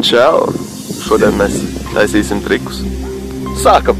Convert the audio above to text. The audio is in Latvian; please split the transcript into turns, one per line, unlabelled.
Čau! Šodien mēs taisīsim trikus. Sākam!